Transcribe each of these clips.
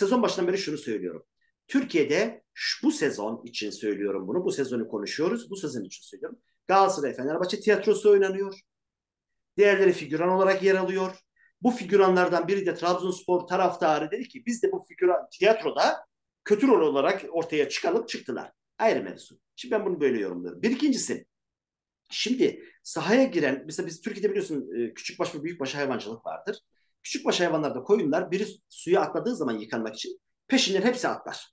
sezon başından beri şunu söylüyorum. Türkiye'de şu, bu sezon için söylüyorum bunu. Bu sezonu konuşuyoruz. Bu sezon için söylüyorum. Galatasaray Fenerbahçe tiyatrosu oynanıyor. Diğerleri figüran olarak yer alıyor. Bu figüranlardan biri de Trabzonspor taraftarı dedi ki biz de bu figüran tiyatroda kötü rol olarak ortaya çıkalım çıktılar. Ayrı mevzu. Şimdi ben bunu böyle yorumluyorum. Bir ikincisi şimdi sahaya giren mesela biz Türkiye'de biliyorsun e, küçükbaş ve büyükbaş hayvancılık vardır. Küçükbaş hayvanlarda koyunlar biri suya atladığı zaman yıkanmak için peşinden hepsi atlar.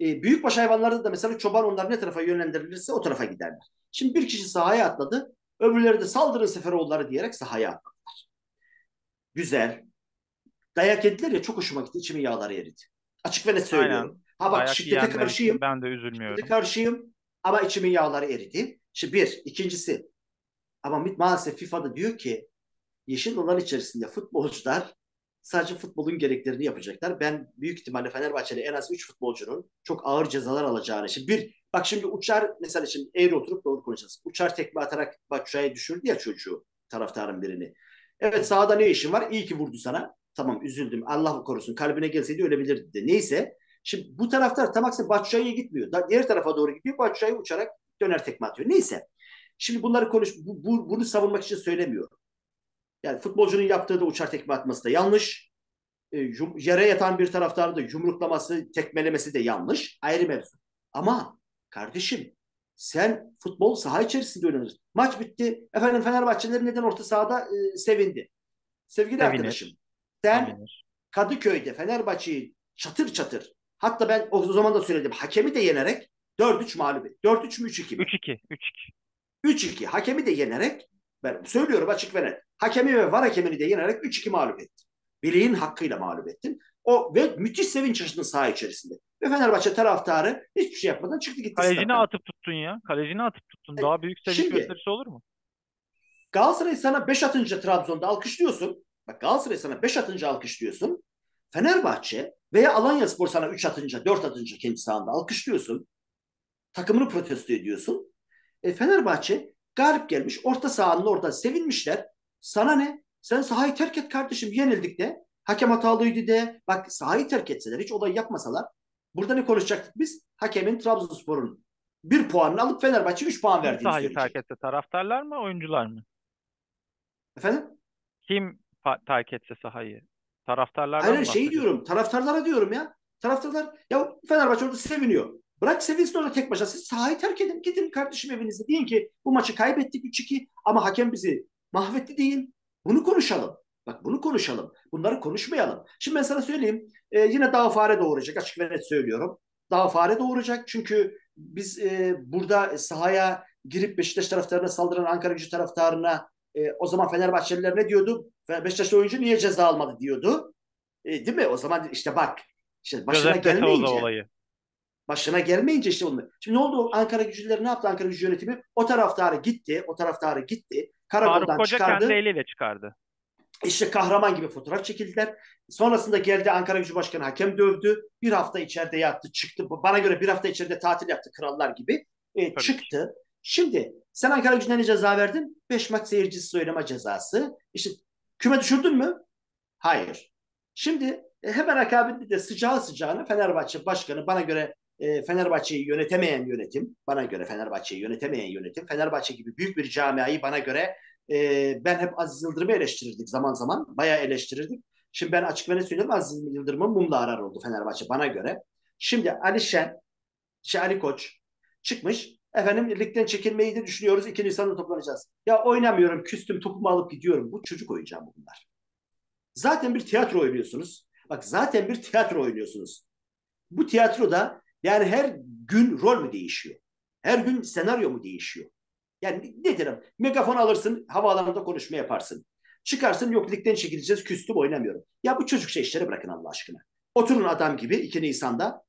E, büyükbaş hayvanlarda da mesela çoban onlar ne tarafa yönlendirilirse o tarafa giderler. Şimdi bir kişi sahaya atladı. Öbürleri de saldırın Seferoğulları diyerek sahaya atladılar. Güzel. Dayak yediler ya çok hoşuma gitti. İçimin yağları eridi. Açık ve net söylüyorum. Aynen. Ha bak Dayak şiddete karşıyım. ben de üzülmüyorum. Şiddete karşıyım ama içimin yağları eridi. Şimdi bir. ikincisi ama maalesef FIFA'da diyor ki yeşil alan içerisinde futbolcular sadece futbolun gereklerini yapacaklar. Ben büyük ihtimalle Fenerbahçe'de en az 3 futbolcunun çok ağır cezalar alacağını. Şimdi bir bak şimdi uçar mesela şimdi eğri oturup doğru konuşacağız. Uçar tekme atarak Batshuayi düşürdü ya çocuğu taraftarın birini. Evet sahada ne işin var? İyi ki vurdu sana. Tamam üzüldüm. Allah korusun. Kalbine gelseydi ölebilirdi de. Neyse. Şimdi bu taraftar tam aksine Batshuayi'ye gitmiyor. Diğer tarafa doğru gidiyor. Batshuayi uçarak döner tekme atıyor. Neyse. Şimdi bunları konuş bu, bu, bunu savunmak için söylemiyorum. Yani futbolcunun yaptığı da uçar tekme atması da yanlış. E, yum, yere yatan bir taraftarı da yumruklaması, tekmelemesi de yanlış. Ayrı mevzu. Ama kardeşim sen futbol saha içerisinde oynanır. Maç bitti. Efendim Fenerbahçeliler neden orta sahada e, sevindi? Sevgili Sevinir. arkadaşım. Sen Sevinir. Kadıköy'de Fenerbahçe'yi çatır çatır hatta ben o zaman da söyledim hakemi de yenerek 4-3 mağlup etti. 4-3 mü 3-2 mi? 3-2. 3-2. 3-2 hakemi de yenerek ben söylüyorum açık ve net. Hakemi ve var hakemini de yenerek 3-2 mağlup etti. Bileğin hakkıyla mağlup ettin. O ve müthiş sevinç yaşadın saha içerisinde. Ve Fenerbahçe taraftarı hiçbir şey yapmadan çıktı gitti. Kalecini stat'tan. atıp tuttun ya. Kalecini atıp tuttun. E, Daha büyük sevinç şimdi- gösterisi olur mu? Galatasaray sana 5 atınca Trabzon'da alkışlıyorsun. Bak Galatasaray sana 5 atınca alkışlıyorsun. Fenerbahçe veya Alanya Spor sana 3 atınca 4 atınca kendi sahanda alkışlıyorsun. Takımını protesto ediyorsun. E, Fenerbahçe galip gelmiş. Orta sahanın orada sevinmişler. Sana ne? Sen sahayı terk et kardeşim. Yenildik de. Hakem hatalıydı de. Bak sahayı terk etseler hiç olay yapmasalar. Burada ne konuşacaktık biz? Hakemin Trabzonspor'un bir puanını alıp Fenerbahçe 3 puan verdiğini sahayı söyleyecek. terk etse? Taraftarlar mı? Oyuncular mı? Efendim? Kim terk etse sahayı? Taraftarlardan Hayır mı şey bahsediyorsun? diyorum taraftarlara diyorum ya. Taraftarlar ya Fenerbahçe orada seviniyor. Bırak sevinsin orada tek başına. Siz sahayı terk edin. Gidin kardeşim evinize. Deyin ki bu maçı kaybettik 3-2 ama hakem bizi mahvetti değil. Bunu konuşalım. Bak bunu konuşalım. Bunları konuşmayalım. Şimdi ben sana söyleyeyim. Ee, yine daha fare doğuracak. Açık ve net söylüyorum. Daha fare doğuracak. Çünkü biz e, burada sahaya girip Beşiktaş taraftarına saldıran Ankara gücü taraftarına e, o zaman Fenerbahçeliler ne diyordu? Beşiktaşlı oyuncu niye ceza almadı diyordu. E, değil mi? O zaman işte bak işte başına Souza gelmeyince olayı. Başına gelmeyince işte onu. Şimdi ne oldu? Ankara gücüleri ne yaptı Ankara gücü yönetimi? O taraftarı gitti. O taraftarı gitti. Karakoldan Koca çıkardı. kendi eliyle çıkardı. İşte kahraman gibi fotoğraf çekildiler. Sonrasında geldi Ankara Gücü Başkanı hakem dövdü. Bir hafta içeride yattı çıktı. Bana göre bir hafta içeride tatil yaptı krallar gibi. E, çıktı. Şimdi sen Ankara Gücü'ne ne ceza verdin? Beş maç seyircisiz oynama cezası. İşte küme düşürdün mü? Hayır. Şimdi e, hemen akabinde de sıcağı sıcağına Fenerbahçe Başkanı bana göre e, Fenerbahçe'yi yönetemeyen yönetim, bana göre Fenerbahçe'yi yönetemeyen yönetim, Fenerbahçe gibi büyük bir camiayı bana göre e, ben hep Aziz Yıldırım'ı eleştirirdik zaman zaman. Bayağı eleştirirdik. Şimdi ben açık ve net söylüyorum Aziz Yıldırım'ın mumla arar oldu Fenerbahçe bana göre. Şimdi Ali Şen, şey Ali Koç çıkmış. Efendim ligden çekilmeyi de düşünüyoruz. 2 Nisan'da toplanacağız. Ya oynamıyorum, küstüm, topumu alıp gidiyorum. Bu çocuk oyuncağı bunlar? Zaten bir tiyatro oynuyorsunuz. Bak zaten bir tiyatro oynuyorsunuz. Bu tiyatroda yani her gün rol mü değişiyor? Her gün senaryo mu değişiyor? Yani ne derim? Megafon alırsın, havaalanında konuşma yaparsın. Çıkarsın yok ligden çekileceğiz, küstüm oynamıyorum. Ya bu çocukça işleri bırakın Allah aşkına. Oturun adam gibi 2 Nisan'da.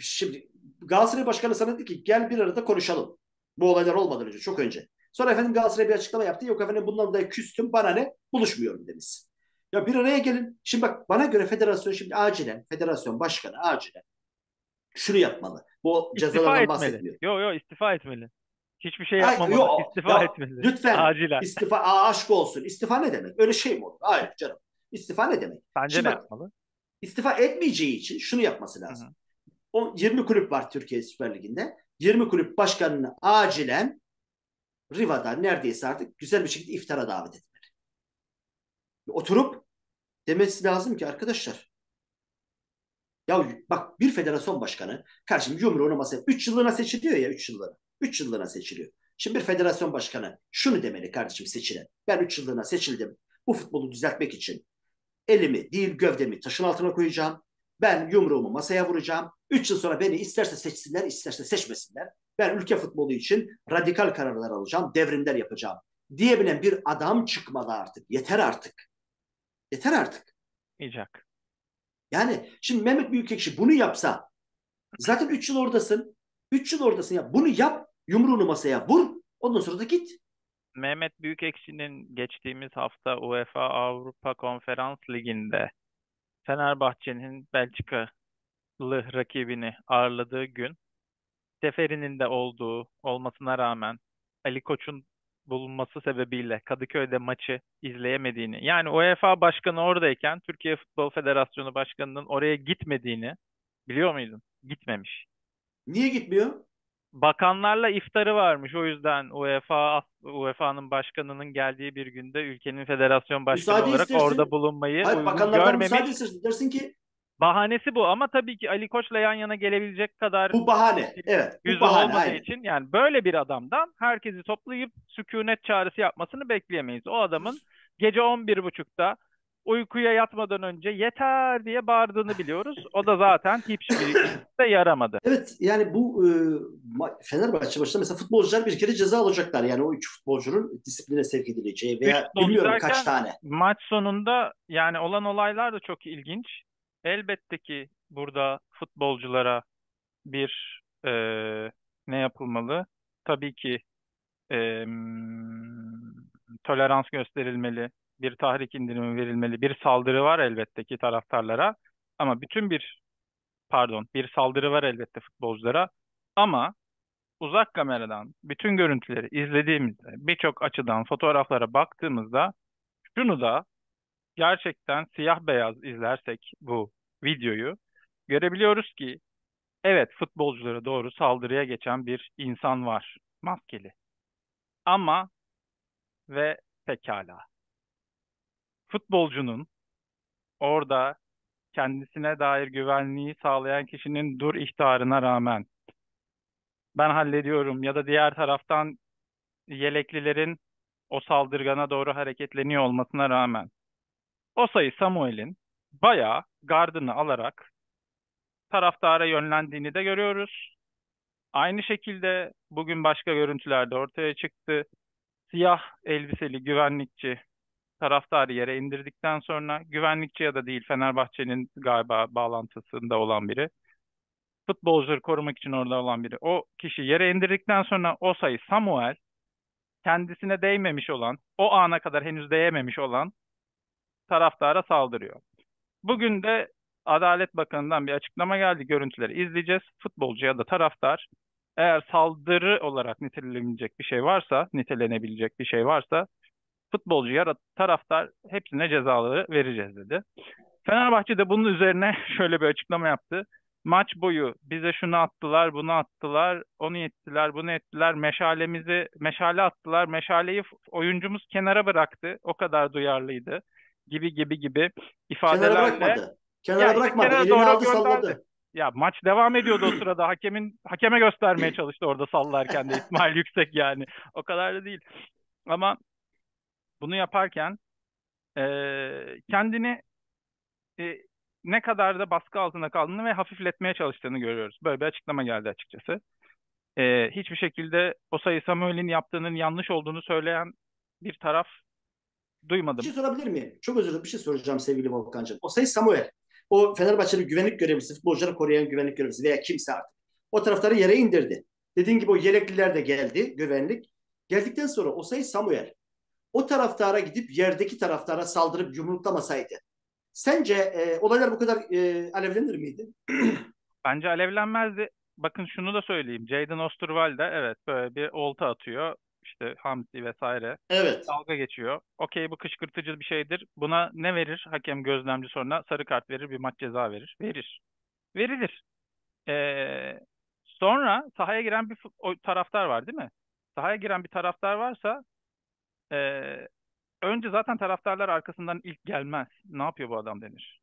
Şimdi Galatasaray Başkanı sana dedi ki gel bir arada konuşalım. Bu olaylar olmadan önce, çok önce. Sonra efendim Galatasaray bir açıklama yaptı. Yok efendim bundan dolayı küstüm, bana ne? Buluşmuyorum demiş. Ya bir araya gelin. Şimdi bak bana göre federasyon şimdi acilen, federasyon başkanı acilen şunu yapmalı. Bu İstifa cezalardan etmeli. bahsetmiyor. Yo yo istifa etmeli. Hiçbir şey yapmamalı. yo, istifa ya, etmeli. Lütfen Acilen. istifa aa, aşk olsun. İstifa ne demek? Öyle şey mi olur? Hayır canım. İstifa ne demek? Sence Şimdi ne yapmalı? istifa etmeyeceği için şunu yapması lazım. Hı hı. O 20 kulüp var Türkiye Süper Ligi'nde. 20 kulüp başkanını acilen Riva'da neredeyse artık güzel bir şekilde iftara davet etmeli. Oturup demesi lazım ki arkadaşlar ya bak bir federasyon başkanı karşım yumruğunu masaya 3 yıllığına seçiliyor ya 3 yıllığına. 3 yıllığına seçiliyor. Şimdi bir federasyon başkanı şunu demeli kardeşim seçilen. Ben 3 yıllığına seçildim. Bu futbolu düzeltmek için elimi değil gövdemi taşın altına koyacağım. Ben yumruğumu masaya vuracağım. 3 yıl sonra beni isterse seçsinler isterse seçmesinler. Ben ülke futbolu için radikal kararlar alacağım, devrimler yapacağım diyebilen bir adam çıkmalı artık. Yeter artık. Yeter artık. İcak. Yani şimdi Mehmet Büyükekşi bunu yapsa zaten 3 yıl oradasın. 3 yıl oradasın ya. Bunu yap. Yumruğunu masaya vur. Ondan sonra da git. Mehmet Büyükekşi'nin geçtiğimiz hafta UEFA Avrupa Konferans Ligi'nde Fenerbahçe'nin Belçikalı rakibini ağırladığı gün seferinin de olduğu olmasına rağmen Ali Koç'un bulunması sebebiyle Kadıköy'de maçı izleyemediğini, yani UEFA Başkanı oradayken Türkiye Futbol Federasyonu Başkanı'nın oraya gitmediğini biliyor muydun? Gitmemiş. Niye gitmiyor? Bakanlarla iftarı varmış. O yüzden UEFA UEFA'nın başkanının geldiği bir günde ülkenin federasyon başkanı müsaade olarak istersin. orada bulunmayı Hayır, uygun görmemiş. Müsaade istersin. Dersin ki Bahanesi bu ama tabii ki Ali Koç'la yan yana gelebilecek kadar bu bahane. Evet. Bu bahane, olmadığı aynen. için yani böyle bir adamdan herkesi toplayıp sükunet çağrısı yapmasını bekleyemeyiz. O adamın gece 11.30'da uykuya yatmadan önce yeter diye bağırdığını biliyoruz. O da zaten hiçbir de yaramadı. Evet yani bu e, Fenerbahçe başında mesela futbolcular bir kere ceza alacaklar. Yani o üç futbolcunun disipline sevk edileceği veya bilmiyorum kaç tane. Maç sonunda yani olan olaylar da çok ilginç. Elbette ki burada futbolculara bir e, ne yapılmalı? Tabii ki e, tolerans gösterilmeli, bir tahrik indirimi verilmeli, bir saldırı var elbette ki taraftarlara. Ama bütün bir pardon bir saldırı var elbette futbolculara. Ama uzak kameradan bütün görüntüleri izlediğimizde, birçok açıdan fotoğraflara baktığımızda şunu da gerçekten siyah beyaz izlersek bu videoyu görebiliyoruz ki evet futbolculara doğru saldırıya geçen bir insan var maskeli. Ama ve pekala. Futbolcunun orada kendisine dair güvenliği sağlayan kişinin dur ihtarına rağmen ben hallediyorum ya da diğer taraftan yeleklilerin o saldırgana doğru hareketleniyor olmasına rağmen o sayı Samuel'in bayağı gardını alarak taraftara yönlendiğini de görüyoruz. Aynı şekilde bugün başka görüntülerde ortaya çıktı. Siyah elbiseli güvenlikçi taraftarı yere indirdikten sonra güvenlikçi ya da değil Fenerbahçe'nin galiba bağlantısında olan biri. Futbolcuları korumak için orada olan biri. O kişi yere indirdikten sonra o sayı Samuel kendisine değmemiş olan, o ana kadar henüz değememiş olan taraftara saldırıyor. Bugün de Adalet Bakanı'ndan bir açıklama geldi. Görüntüleri izleyeceğiz. Futbolcu ya da taraftar eğer saldırı olarak nitelenebilecek bir şey varsa, nitelenebilecek bir şey varsa futbolcu ya da taraftar hepsine cezaları vereceğiz dedi. Fenerbahçe de bunun üzerine şöyle bir açıklama yaptı. Maç boyu bize şunu attılar, bunu attılar, onu ettiler, bunu ettiler, meşalemizi, meşale attılar, meşaleyi oyuncumuz kenara bıraktı. O kadar duyarlıydı gibi gibi gibi ifadelerle. Kenara bırakmadı. Kenara yani bırakmadı. Kenara Elini aldı gönderdi. salladı. Ya maç devam ediyordu o sırada. Hakemin hakeme göstermeye çalıştı orada sallarken de İsmail Yüksek yani. O kadar da değil. Ama bunu yaparken e, kendini e, ne kadar da baskı altında kaldığını ve hafifletmeye çalıştığını görüyoruz. Böyle bir açıklama geldi açıkçası. E, hiçbir şekilde o sayı Samuel'in yaptığının yanlış olduğunu söyleyen bir taraf Duymadım. Bir şey sorabilir miyim? Çok özür dilerim. Bir şey soracağım sevgili Volkan'cığım. O sayı Samuel. O Fenerbahçe'nin güvenlik görevlisi, futbolcuları koruyan güvenlik görevlisi veya kimse artık. O taraftarı yere indirdi. Dediğin gibi o yelekliler de geldi, güvenlik. Geldikten sonra o sayı Samuel. O taraftara gidip yerdeki taraftara saldırıp yumruklamasaydı. Sence e, olaylar bu kadar e, alevlenir miydi? Bence alevlenmezdi. Bakın şunu da söyleyeyim. Jadon Osterwalde evet böyle bir olta atıyor işte Hamsi vesaire Evet. dalga geçiyor. Okey bu kışkırtıcı bir şeydir. Buna ne verir? Hakem gözlemci sonra sarı kart verir, bir maç ceza verir. Verir. Verilir. Ee, sonra sahaya giren bir o taraftar var değil mi? Sahaya giren bir taraftar varsa e, önce zaten taraftarlar arkasından ilk gelmez. Ne yapıyor bu adam denir.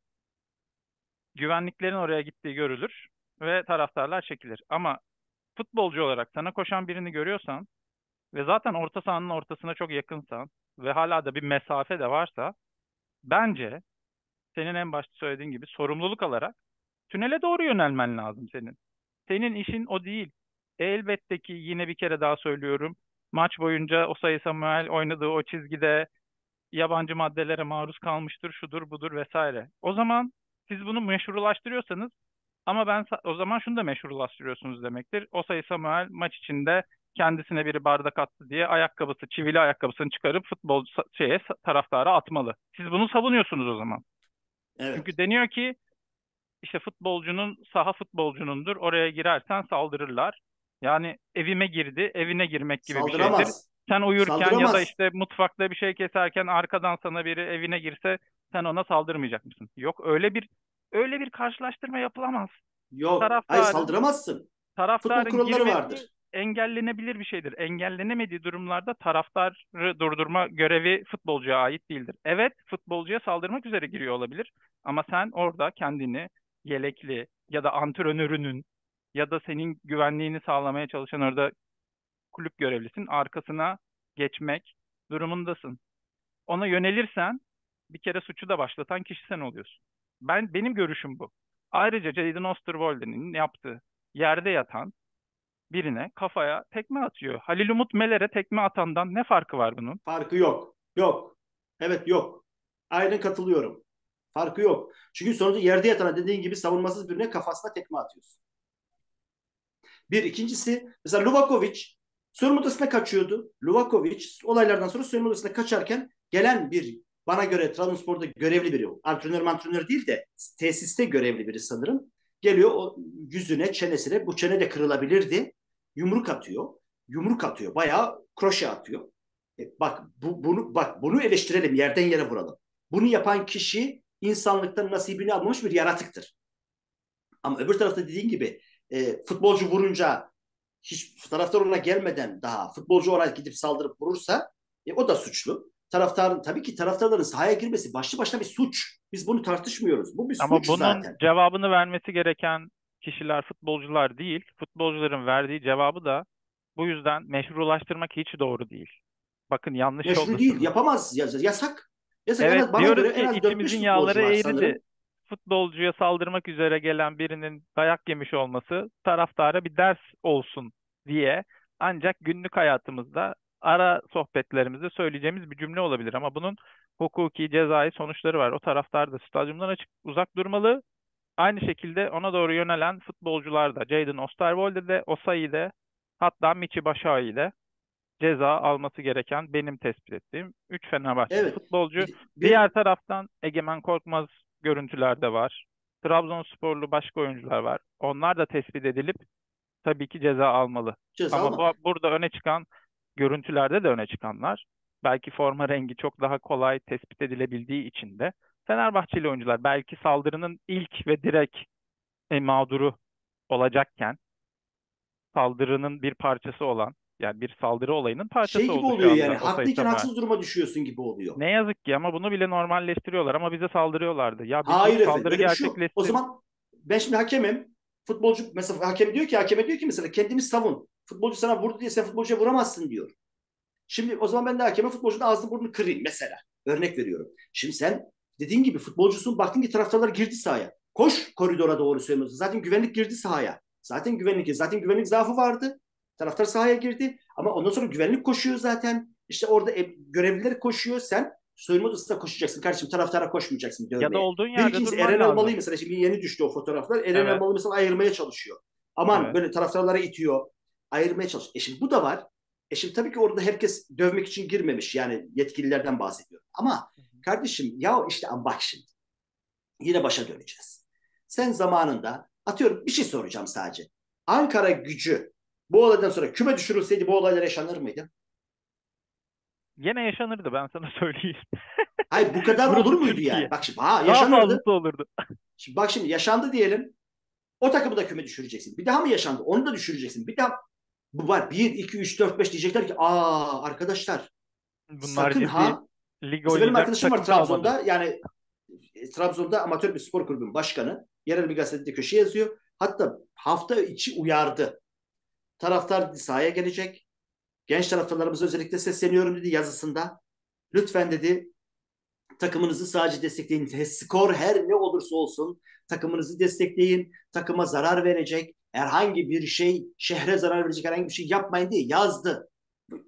Güvenliklerin oraya gittiği görülür ve taraftarlar çekilir. Ama futbolcu olarak sana koşan birini görüyorsan ve zaten orta sahanın ortasına çok yakınsan ve hala da bir mesafe de varsa bence senin en başta söylediğin gibi sorumluluk alarak tünele doğru yönelmen lazım senin. Senin işin o değil. Elbette ki yine bir kere daha söylüyorum. Maç boyunca o sayı Samuel oynadığı o çizgide yabancı maddelere maruz kalmıştır, şudur budur vesaire. O zaman siz bunu meşrulaştırıyorsanız ama ben o zaman şunu da meşrulaştırıyorsunuz demektir. O sayı Samuel maç içinde kendisine biri bardak attı diye ayakkabısı, çivili ayakkabısını çıkarıp futbol şeye taraftara atmalı. Siz bunu savunuyorsunuz o zaman. Evet. Çünkü deniyor ki işte futbolcunun saha futbolcunundur. Oraya girersen saldırırlar. Yani evime girdi, evine girmek gibi bir şeydir. Sen uyurken ya da işte mutfakta bir şey keserken arkadan sana biri evine girse sen ona saldırmayacak mısın? Yok öyle bir öyle bir karşılaştırma yapılamaz. Yok. Taraftarın, hayır saldıramazsın. Taraftarın Futbol kuralları vardır. Engellenebilir bir şeydir. Engellenemediği durumlarda taraftarı durdurma görevi futbolcuya ait değildir. Evet futbolcuya saldırmak üzere giriyor olabilir ama sen orada kendini yelekli ya da antrenörünün ya da senin güvenliğini sağlamaya çalışan orada kulüp görevlisin arkasına geçmek durumundasın. Ona yönelirsen bir kere suçu da başlatan kişi sen oluyorsun. Ben benim görüşüm bu. Ayrıca Jadon Osterwolde'nin yaptığı yerde yatan birine kafaya tekme atıyor. Halil Umut Meler'e tekme atandan ne farkı var bunun? Farkı yok. Yok. Evet yok. Aynen katılıyorum. Farkı yok. Çünkü sonuçta yerde yatana dediğin gibi savunmasız birine kafasına tekme atıyorsun. Bir. ikincisi mesela Luvakovic soyunma odasına kaçıyordu. Luvakovic olaylardan sonra soyunma odasına kaçarken gelen bir bana göre Trabzonspor'da görevli biri. Antrenör antrenör değil de tesiste görevli biri sanırım. Geliyor o yüzüne, çenesine. Bu çene de kırılabilirdi. Yumruk atıyor. Yumruk atıyor. Bayağı kroşe atıyor. E, bak bu, bunu bak bunu eleştirelim. Yerden yere vuralım. Bunu yapan kişi insanlıktan nasibini almamış bir yaratıktır. Ama öbür tarafta dediğin gibi e, futbolcu vurunca hiç taraftar ona gelmeden daha futbolcu oraya gidip saldırıp vurursa e, o da suçlu. Taraftarın tabii ki taraftarların sahaya girmesi başlı başına bir suç. Biz bunu tartışmıyoruz. Bu bir Ama suç bunun zaten. cevabını vermesi gereken kişiler futbolcular değil. Futbolcuların verdiği cevabı da bu yüzden meşrulaştırmak hiç doğru değil. Bakın yanlış Meşru değil, yapamaz. Yasak. Yasak. Evet, en az, bana diyoruz göre ki en az içimizin yağları eğridi. Futbolcuya saldırmak üzere gelen birinin dayak yemiş olması taraftara bir ders olsun diye ancak günlük hayatımızda ara sohbetlerimizde söyleyeceğimiz bir cümle olabilir ama bunun hukuki, cezai sonuçları var. O taraftar da stadyumdan açık uzak durmalı. Aynı şekilde ona doğru yönelen futbolcular da Jadon Osterwolde de, Osayi de hatta Michi Başak'ı de ceza alması gereken benim tespit ettiğim 3 Fenerbahçe evet. futbolcu. Bir, bir... Diğer taraftan Egemen Korkmaz görüntüler de var. Trabzonsporlu başka oyuncular var. Onlar da tespit edilip tabii ki ceza almalı. Ceza Ama bu, burada öne çıkan görüntülerde de öne çıkanlar belki forma rengi çok daha kolay tespit edilebildiği için de Fenerbahçeli oyuncular belki saldırının ilk ve direkt e, mağduru olacakken saldırının bir parçası olan yani bir saldırı olayının parçası şey gibi oluyor yani haklıyken haksız duruma düşüyorsun gibi oluyor. Ne yazık ki ama bunu bile normalleştiriyorlar ama bize saldırıyorlardı. Ya bir Hayır saldırı efendim, gerçekleşti. O zaman ben şimdi hakemim. Futbolcu mesela hakem diyor ki hakeme diyor ki mesela kendini savun. Futbolcu sana vurdu diye sen futbolcuya vuramazsın diyor. Şimdi o zaman ben de hakeme futbolcunun ağzını burnunu kırayım mesela. Örnek veriyorum. Şimdi sen dediğin gibi futbolcusun baktın ki taraftarlar girdi sahaya. Koş koridora doğru söylüyorsun. Zaten güvenlik girdi sahaya. Zaten güvenlik zaten güvenlik zaafı vardı. Taraftar sahaya girdi ama ondan sonra güvenlik koşuyor zaten. İşte orada e, görevliler koşuyor. Sen soyunma odasında koşacaksın kardeşim. Taraftara koşmayacaksın dövmeye. Ya da olduğun yerde ikincisi Eren Elmalı'yı mesela şimdi yeni düştü o fotoğraflar. Eren evet. Elmalı mesela ayırmaya çalışıyor. Aman evet. böyle taraftarlara itiyor. Ayırmaya çalışıyor. E şimdi bu da var. E şimdi tabii ki orada herkes dövmek için girmemiş. Yani yetkililerden bahsediyorum. Ama kardeşim ya işte bak şimdi. Yine başa döneceğiz. Sen zamanında atıyorum bir şey soracağım sadece. Ankara gücü bu olaydan sonra küme düşürülseydi bu olaylar yaşanır mıydı? Gene yaşanırdı ben sana söyleyeyim. Hayır bu kadar Burası olur muydu Türkiye. yani? Bak şimdi ha Daha yaşanırdı. fazlası olurdu. Şimdi bak şimdi yaşandı diyelim. O takımı da küme düşüreceksin. Bir daha mı yaşandı? Onu da düşüreceksin. Bir daha bu var 1, 2, 3, 4, 5 diyecekler ki aa arkadaşlar Bunlar sakın ciddi ha. Lig Mesela benim arkadaşım var takım kalmadı. Trabzon'da. Yani e, Trabzon'da amatör bir spor kulübünün başkanı. Yerel bir gazetede köşe yazıyor. Hatta hafta içi uyardı. Taraftar sahaya gelecek. Genç taraftarlarımıza özellikle sesleniyorum dedi yazısında. Lütfen dedi takımınızı sadece destekleyin. Skor her ne olursa olsun takımınızı destekleyin. Takıma zarar verecek herhangi bir şey, şehre zarar verecek herhangi bir şey yapmayın diye yazdı.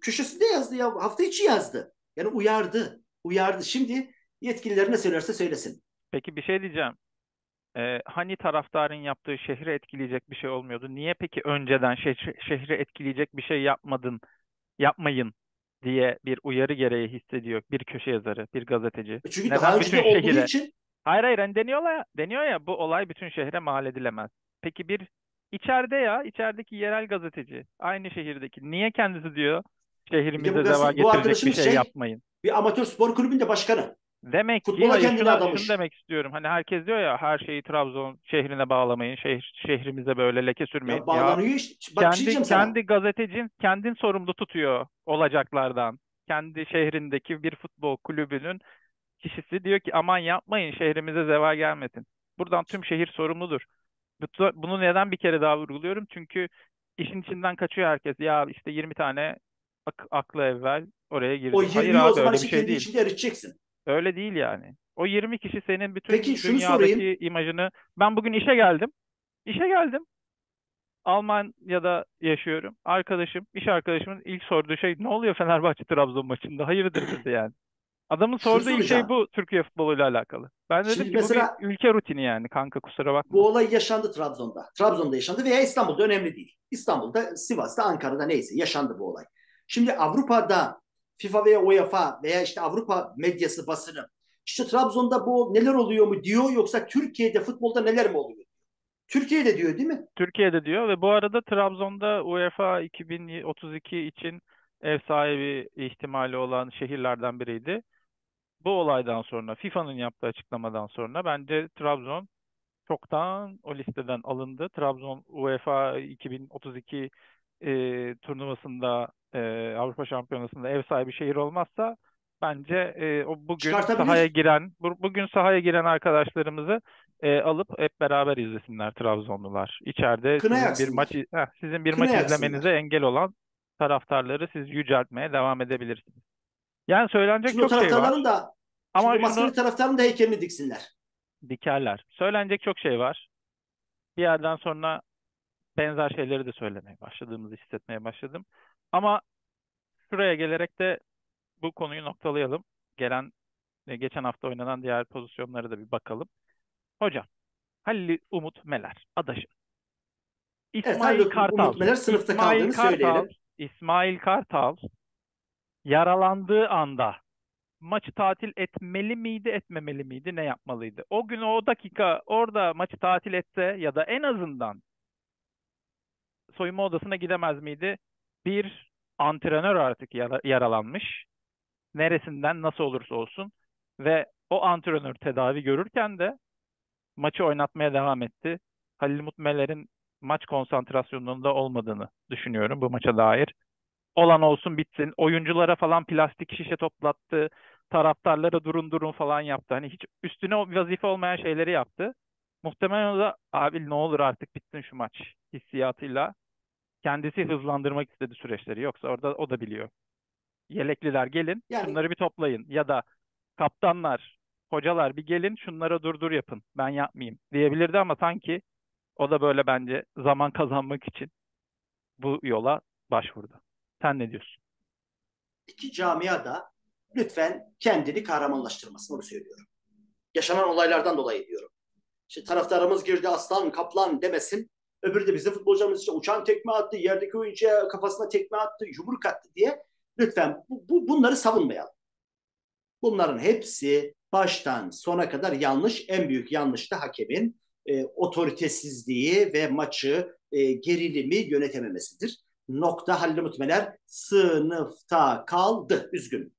Köşesinde yazdı ya hafta içi yazdı. Yani uyardı. Uyardı. Şimdi yetkililer ne söylerse söylesin. Peki bir şey diyeceğim. Ee, hani taraftarın yaptığı şehri etkileyecek bir şey olmuyordu? Niye peki önceden şeh- şehri etkileyecek bir şey yapmadın, yapmayın diye bir uyarı gereği hissediyor bir köşe yazarı, bir gazeteci? Çünkü Neden daha önce olduğu şehire? için Hayır hayır hani deniyorlar ya, deniyor ya bu olay bütün şehre mal edilemez. Peki bir içeride ya içerideki yerel gazeteci aynı şehirdeki niye kendisi diyor de şehrimize bu getirecek bir şey şey yapmayın. Bir amatör spor kulübünde başkanı. Demek ki Futbola kendini şuna, adamış. şunu demek istiyorum. Hani herkes diyor ya her şeyi Trabzon şehrine bağlamayın. Şehir, şehrimize böyle leke sürmeyin. Ya Ya bağlanıyor işte. Bak kendi şey sana. kendi gazetecin kendin sorumlu tutuyor olacaklardan. Kendi şehrindeki bir futbol kulübünün kişisi diyor ki aman yapmayın şehrimize zeval gelmesin. Buradan tüm şehir sorumludur. Bu- Bunu neden bir kere daha vurguluyorum? Çünkü işin içinden kaçıyor herkes. Ya işte 20 tane ak- aklı evvel oraya girdi. O Hayır 20'yi o abi zaman öyle bir şey kendi değil. içinde eriteceksin. Öyle değil yani. O 20 kişi senin bütün Peki şunu dünyadaki sorayım. imajını... Ben bugün işe geldim. İşe geldim. Almanya'da yaşıyorum. Arkadaşım, iş arkadaşımın ilk sorduğu şey ne oluyor Fenerbahçe Trabzon maçında? Hayırdır dedi yani. Adamın Şunu sorduğu ilk şey bu Türkiye futboluyla alakalı. Ben dedim Şimdi ki bu bir mesela ülke rutini yani kanka kusura bakma. bu olay yaşandı Trabzon'da. Trabzon'da yaşandı veya İstanbul'da önemli değil. İstanbul'da, Sivas'ta, Ankara'da neyse yaşandı bu olay. Şimdi Avrupa'da FIFA veya UEFA veya işte Avrupa medyası basını işte Trabzon'da bu neler oluyor mu diyor yoksa Türkiye'de futbolda neler mi oluyor? Türkiye'de diyor değil mi? Türkiye'de diyor ve bu arada Trabzon'da UEFA 2032 için ev sahibi ihtimali olan şehirlerden biriydi. Bu olaydan sonra, FIFA'nın yaptığı açıklamadan sonra bence Trabzon çoktan o listeden alındı. Trabzon UEFA 2032 e, turnuvasında e, Avrupa Şampiyonası'nda ev sahibi şehir olmazsa bence e, o bugün sahaya giren bu- bugün sahaya giren arkadaşlarımızı e, alıp hep beraber izlesinler Trabzonlular. İçeride Kına sizin bir maç heh, sizin bir Kına maç yaksınlar. izlemenize engel olan taraftarları siz yüceltmeye devam edebilirsiniz. Yani söylenecek Şimdi çok şey var da ama şimdi şunu taraftarın da heykelini diksinler. dikerler. Söylenecek çok şey var. Bir yerden sonra benzer şeyleri de söylemeye başladığımızı hissetmeye başladım. Ama şuraya gelerek de bu konuyu noktalayalım. Gelen e, geçen hafta oynanan diğer pozisyonlara da bir bakalım. Hocam, Halil Umut Meler, adaşım. Evet, İsmail Halil Kartal, Umut Meler sınıfta İsmail kaldığını Kartal, söyleyelim. İsmail Kartal yaralandığı anda maçı tatil etmeli miydi, etmemeli miydi, ne yapmalıydı? O gün o dakika orada maçı tatil etse ya da en azından soyunma odasına gidemez miydi? Bir antrenör artık yara- yaralanmış. Neresinden nasıl olursa olsun ve o antrenör tedavi görürken de maçı oynatmaya devam etti. Halil Mutmeler'in maç konsantrasyonunda olmadığını düşünüyorum bu maça dair. Olan olsun bitsin. Oyunculara falan plastik şişe toplattı. Taraftarlara durun durun falan yaptı. Hani hiç üstüne vazife olmayan şeyleri yaptı. Muhtemelen o da abi ne olur artık bitsin şu maç hissiyatıyla kendisi hızlandırmak istedi süreçleri. Yoksa orada o da biliyor. Yelekliler gelin Yani şunları bir toplayın ya da kaptanlar, hocalar bir gelin şunlara durdur yapın. Ben yapmayayım diyebilirdi ama sanki o da böyle bence zaman kazanmak için bu yola başvurdu. Sen ne diyorsun? iki camia da lütfen kendini kahramanlaştırmasını onu söylüyorum. Yaşanan olaylardan dolayı diyorum. İşte taraftarımız girdi aslan kaplan demesin. Öbürü de bize futbolcumuz işte uçan tekme attı, yerdeki oyuncuya kafasına tekme attı, yumruk attı diye lütfen bu, bu, bunları savunmayalım. Bunların hepsi baştan sona kadar yanlış. En büyük yanlış da hakemin e, otoritesizliği ve maçı e, gerilimi yönetememesidir. Nokta Halil Mutmeler sınıfta kaldı. Üzgün.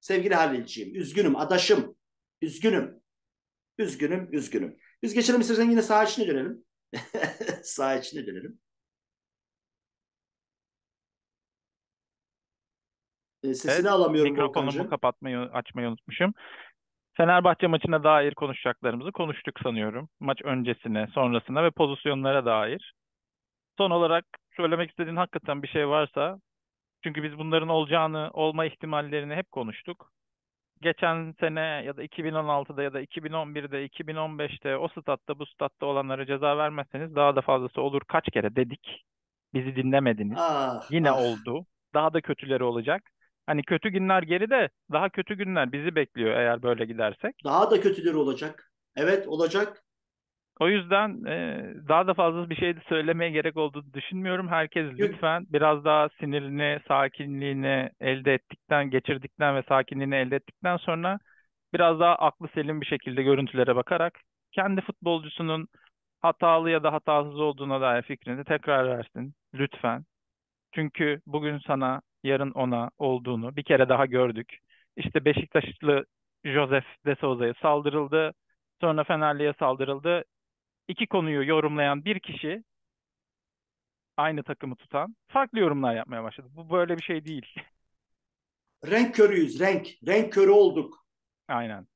Sevgili Halilciğim, üzgünüm, adaşım, üzgünüm. Üzgünüm, üzgünüm. Biz geçelim istersen yine sağ içine dönelim. sağ içine dönelim. E, sesini Evet, alamıyorum mikrofonumu Volkan'cığım. kapatmayı, açmayı unutmuşum. Fenerbahçe maçına dair konuşacaklarımızı konuştuk sanıyorum. Maç öncesine, sonrasına ve pozisyonlara dair. Son olarak söylemek istediğin hakikaten bir şey varsa, çünkü biz bunların olacağını, olma ihtimallerini hep konuştuk. Geçen sene ya da 2016'da ya da 2011'de, 2015'te o statta, bu statta olanlara ceza vermezseniz daha da fazlası olur. Kaç kere dedik. Bizi dinlemediniz. Ah, Yine ah. oldu. Daha da kötüleri olacak. Hani kötü günler geride, daha kötü günler bizi bekliyor eğer böyle gidersek. Daha da kötüleri olacak. Evet olacak. O yüzden e, daha da fazla bir şey söylemeye gerek olduğunu düşünmüyorum. Herkes lütfen biraz daha sinirini, sakinliğini elde ettikten, geçirdikten ve sakinliğini elde ettikten sonra biraz daha aklı selim bir şekilde görüntülere bakarak kendi futbolcusunun hatalı ya da hatasız olduğuna dair fikrini tekrar versin. Lütfen. Çünkü bugün sana, yarın ona olduğunu bir kere daha gördük. İşte Beşiktaşlı Josef de Souza'ya saldırıldı. Sonra Fenerli'ye saldırıldı. İki konuyu yorumlayan bir kişi aynı takımı tutan farklı yorumlar yapmaya başladı. Bu böyle bir şey değil. Renk körüyüz, renk. Renk körü olduk Aynen.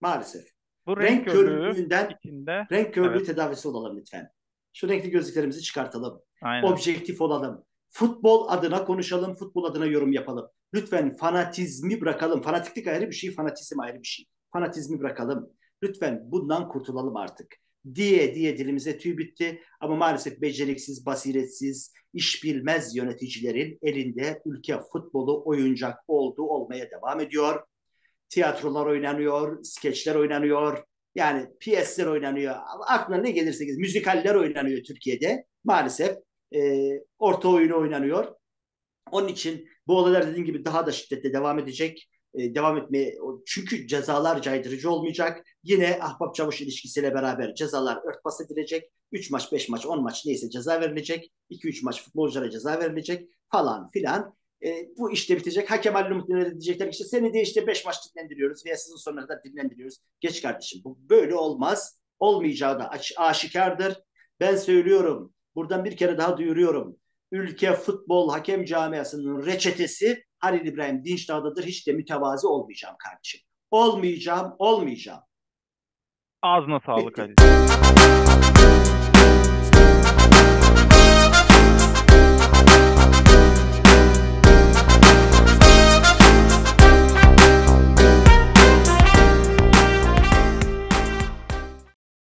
maalesef. Bu Renk renk körlüğü körlüğünden içinde renk körlüğü Evet. tedavisi olalım lütfen. Şu renkli gözlüklerimizi çıkartalım. aynen. Objektif olalım. Futbol adına konuşalım, futbol adına yorum yapalım. Lütfen fanatizmi bırakalım. Fanatiklik ayrı bir şey, fanatizm ayrı bir şey. Fanatizmi bırakalım. Lütfen bundan kurtulalım artık. Diye diye dilimize tüy bitti ama maalesef beceriksiz, basiretsiz, iş bilmez yöneticilerin elinde ülke futbolu oyuncak oldu olmaya devam ediyor. Tiyatrolar oynanıyor, skeçler oynanıyor, yani piyesler oynanıyor. Aklına ne gelirse gelsin. Müzikaller oynanıyor Türkiye'de. Maalesef e, orta oyunu oynanıyor. Onun için bu olaylar dediğim gibi daha da şiddetle devam edecek. E, devam etmeye çünkü cezalar caydırıcı olmayacak. Yine ahbap çavuş ilişkisiyle beraber cezalar örtbas edilecek. 3 maç, 5 maç, 10 maç neyse ceza verilecek. 2-3 maç futbolculara ceza verilecek falan filan. E, bu işte bitecek. Hakem Ali muhtemelen diyecekler işte seni de işte 5 maç dinlendiriyoruz veya sizin sonuna kadar dinlendiriyoruz. Geç kardeşim bu böyle olmaz. Olmayacağı da aş- aşikardır. Ben söylüyorum. Buradan bir kere daha duyuruyorum. Ülke futbol hakem camiasının reçetesi Halil İbrahim Dinçdağ'dadır. Hiç de mütevazi olmayacağım kardeşim. Olmayacağım, olmayacağım. Ağzına sağlık Bitti. Ali.